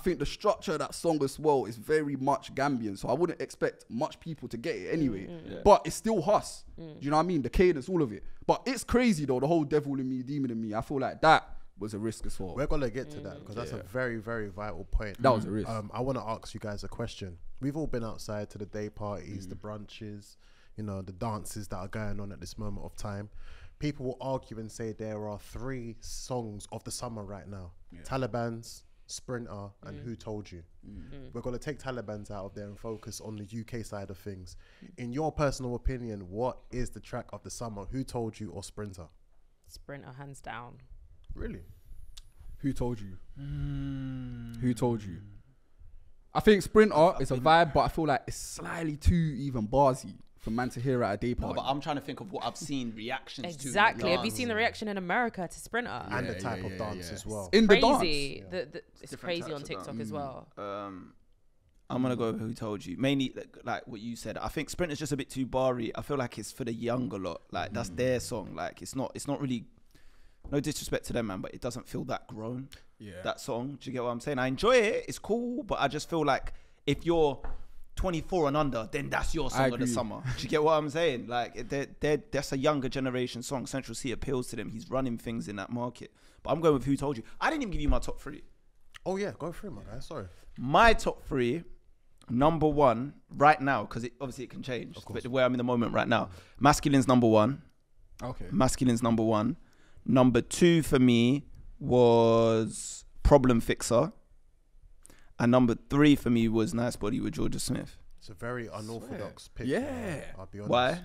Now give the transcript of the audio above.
think the structure of that song as well is very much Gambian, so I wouldn't expect much people to get it anyway. Mm, But it's still Hus. Do you know what I mean? The cadence, all of it. But it's crazy though. The whole devil in me, demon in me. I feel like that was a risk as well. We're gonna get to that because that's a very, very vital point. That was a risk. Um, I want to ask you guys a question. We've all been outside to the day parties, the brunches, you know, the dances that are going on at this moment of time. People will argue and say there are three songs of the summer right now: Taliban's, Sprinter, and Who Told You. We're gonna take Taliban's out of there and focus on the UK side of things. In your personal opinion, what is the track of the summer? Who Told You or Sprinter? Sprinter hands down. Really? Who told you? Mm. Who told you? I think Sprinter is a vibe, but I feel like it's slightly too even barsy for man to hear at a day No, but I'm trying to think of what I've seen reactions to. Exactly. Have you seen the reaction in America to Sprinter? and the type yeah, of yeah, dance yeah. as well. in the crazy. dance. The, the, it's Different crazy on TikTok as well. Um, I'm gonna go with who told you. Mainly like, like what you said. I think Sprint is just a bit too barry. I feel like it's for the younger lot. Like that's their song. Like it's not. It's not really. No disrespect to them, man, but it doesn't feel that grown. Yeah. That song. Do you get what I'm saying? I enjoy it. It's cool, but I just feel like if you're 24 and under, then that's your song of the summer. Do you get what I'm saying? Like they're, they're, that's a younger generation song. Central Cee appeals to them. He's running things in that market. But I'm going with who told you. I didn't even give you my top three. Oh yeah, go through, my guy. Sorry. My top three, number one right now, because it obviously it can change. But where I'm in the moment right now, masculine's number one. Okay. Masculine's number one. Number two for me was Problem Fixer. And number three for me was Nice Body with Jorja Smith. It's a very unorthodox pick. Yeah. man, I'll be honest. Why?